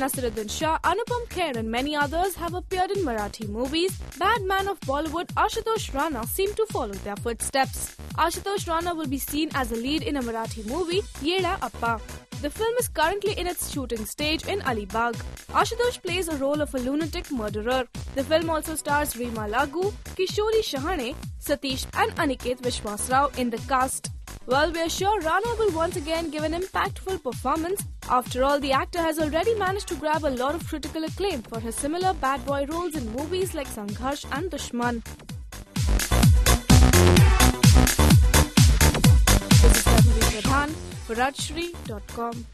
Naseeruddin Shah, Anupam Kher, and many others have appeared in Marathi movies. Bad man of Bollywood Ashutosh Rana seemed to follow their footsteps. Ashutosh Rana will be seen as a lead in a Marathi movie, Yeda Appa. The film is currently in its shooting stage in Alibag. Ashutosh plays a role of a lunatic murderer. The film also stars Reema Lagoo, Kishori Shahane, Satish and Aniket Vishwasrao in the cast. Well, we're sure Rana will once again give an impactful performance. After all, the actor has already managed to grab a lot of critical acclaim for his similar bad boy roles in movies like Sangharsh and Dushman. This is Pradhan for Rajshri.com.